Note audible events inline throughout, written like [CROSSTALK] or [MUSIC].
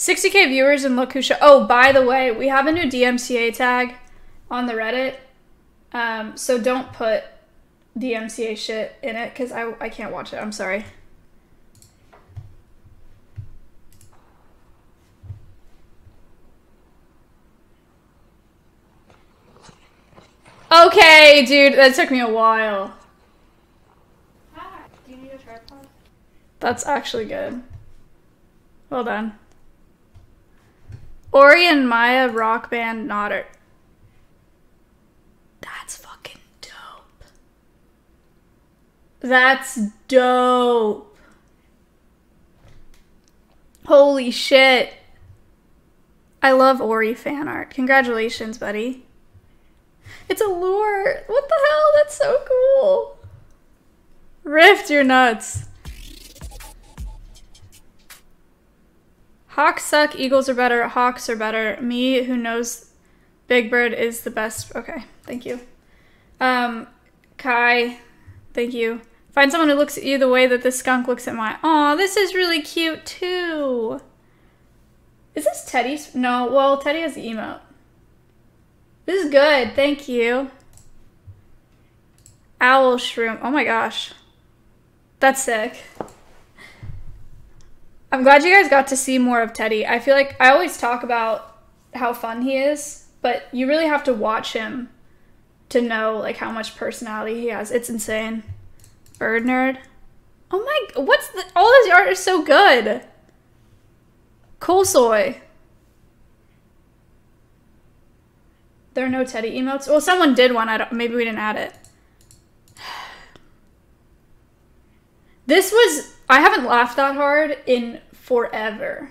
60k viewers and look who show. Oh, by the way, we have a new DMCA tag on the Reddit. Um, so don't put DMCA shit in it because I, I can't watch it. I'm sorry. Okay, dude, that took me a while. Do you need a tripod? That's actually good. Well done. Ori and Maya rock band Nodder. That's fucking dope. That's dope. Holy shit. I love Ori fan art. Congratulations, buddy. It's a lure. What the hell? That's so cool. Rift, you're nuts. Hawks suck, Eagles are better, Hawks are better. Me, who knows Big Bird is the best. Okay, thank you. Um, Kai, thank you. Find someone who looks at you the way that the skunk looks at my. Aw, this is really cute too. Is this Teddy's? No, well, Teddy has the emote. This is good, thank you. Owl shroom. Oh my gosh. That's sick. I'm glad you guys got to see more of Teddy. I feel like I always talk about how fun he is, but you really have to watch him to know like how much personality he has. It's insane. Bird nerd. Oh my, what's the, all this art is so good. Cool soy. There are no Teddy emotes. Well, someone did one. I don't, maybe we didn't add it. This was I haven't laughed that hard in forever.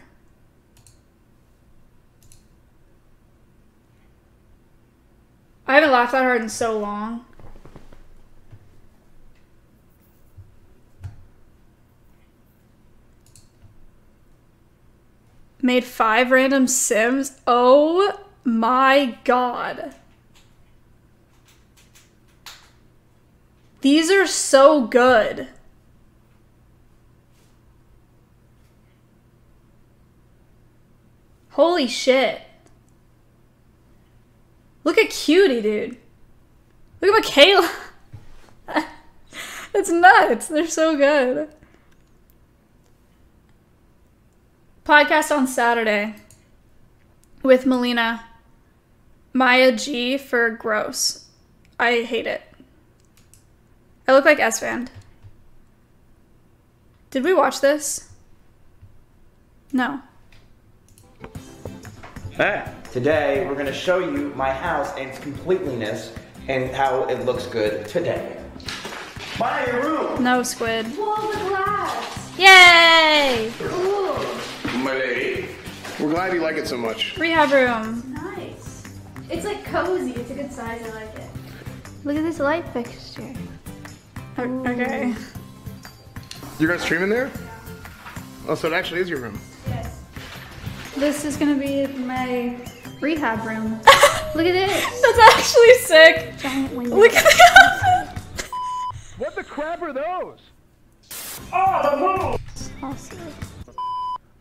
I haven't laughed that hard in so long. Made five random Sims. Oh my god. These are so good. Holy shit. Look at Cutie, dude. Look at Michaela. [LAUGHS] It's nuts. They're so good. Podcast on Saturday with Melina. Maya G for gross. I hate it. I look like S-Band. Did we watch this? No. Hey. Today, we're gonna show you my house and its completeness and how it looks good today. My room! No, Squid. Whoa, the glass! Yay! Cool. Malay. We're glad you like it so much. Rehab room. Nice. It's like cozy. It's a good size. I like it. Look at this light fixture. O- Okay. You're gonna stream in there? Oh, so it actually is your room. Yes. This is gonna be my rehab room. [LAUGHS] Look at this. That's actually sick. Giant window. Look at the outfit. What the crap are those? Oh, the moon. Awesome.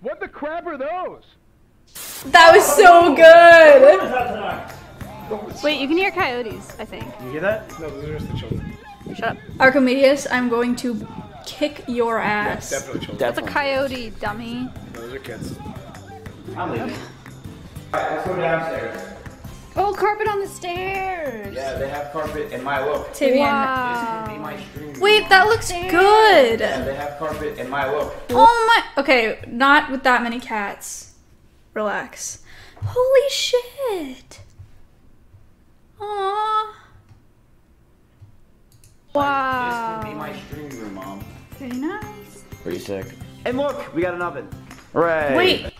What the crap are those? That was so good. Wait, you can hear coyotes, I think. You hear that? No, those are just the children. Shut up. Archimedes, I'm going to kick your ass. Definitely children. That's a coyote, dummy. Those are kids. I'm leaving. Alright, let's go downstairs. Oh, carpet on the stairs. Yeah, they have carpet in my look. Tibian. Wow. This is my stream room. Wait, that looks Yeah, good. they have carpet in my look. Oh my. Okay, not with that many cats. Relax. Holy shit. Aww. Wow. This will be my stream room, mom. Very nice. Pretty sick. And look, we got an oven. Right. Wait.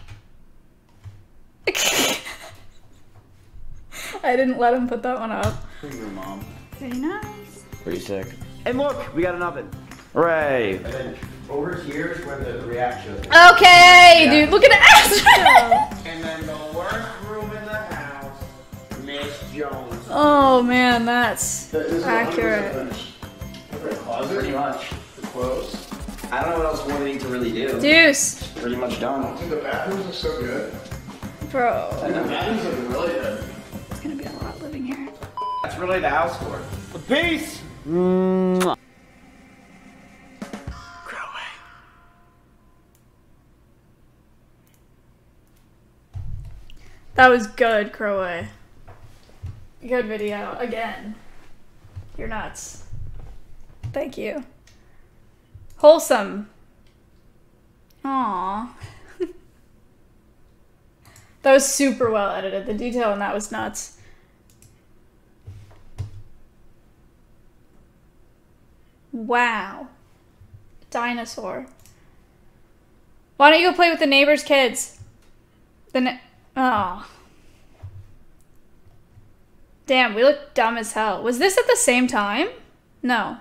I didn't let him put that one up. Stream room, mom. Very nice. Pretty sick. And look, we got an oven. Hooray! And then over here is where the reaction. Okay, dude, look at Astro. [LAUGHS] And then the worst room in the house, Miss Jones. oh man, that's accurate. Pretty much. The clothes. I don't know what else more they need to really do. Deuce. Pretty much done. Dude, the bathrooms are so good. Bro. The bathrooms are really good. Really the house for. Peace. That was good, Crowway. Good video. Again. You're nuts. Thank you. Wholesome. Aww. [LAUGHS] that was super well edited. The detail in that was nuts. Wow. Dinosaur. Why don't you go play with the neighbor's kids? The oh. Damn, we look dumb as hell. Was this at the same time? No.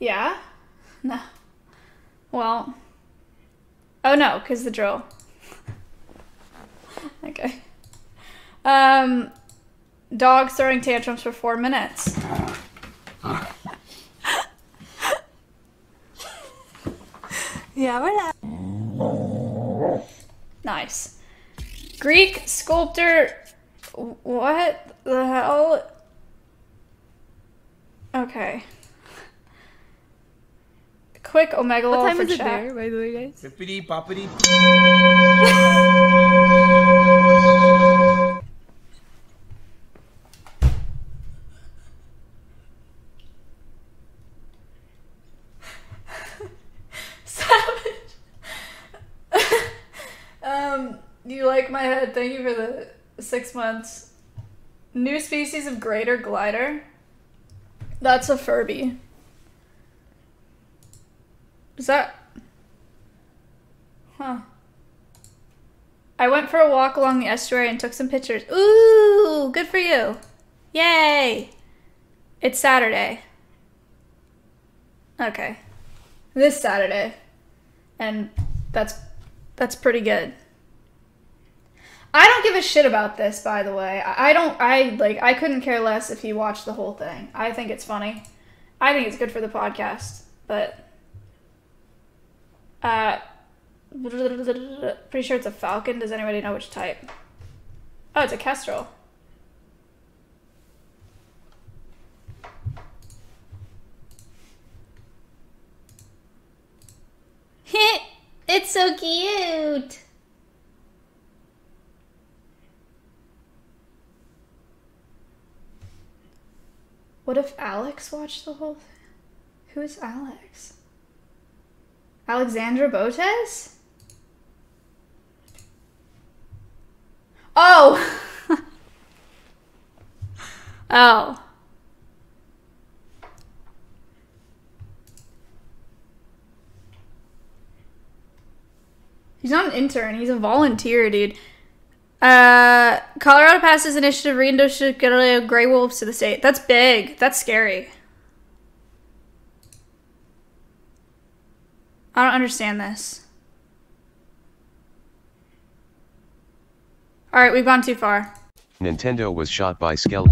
Yeah? [LAUGHS] No. Well. Oh no, because the drill. [LAUGHS] okay. Um, dogs throwing tantrums for four minutes. Yeah, we're not. Nice. Greek sculptor. What the hell? Okay. Quick omega What lol time for is it chat. there, by the way, guys? Bippity boppity. [LAUGHS] like my head. Thank you for the six months. New species of greater glider. That's a Furby. Is that. Huh. I went for a walk along the estuary and took some pictures. Ooh, good for you. Yay. It's Saturday. Okay. This Saturday. And that's that's pretty good. I don't give a shit about this, by the way. I don't. I like. I couldn't care less if you watched the whole thing. I think it's funny. I think it's good for the podcast. But, uh, pretty sure it's a falcon. Does anybody know which type? Oh, it's a kestrel. [LAUGHS] it's so cute. What if Alex watched the whole thing? Who is Alex? Alexandra Botez? Oh! [LAUGHS] oh. He's not an intern, he's a volunteer, dude. Uh, Colorado passes initiative reintroduced gray wolves to the state. That's big. That's scary. I don't understand this. All right, we've gone too far. Nintendo was shot by Skell.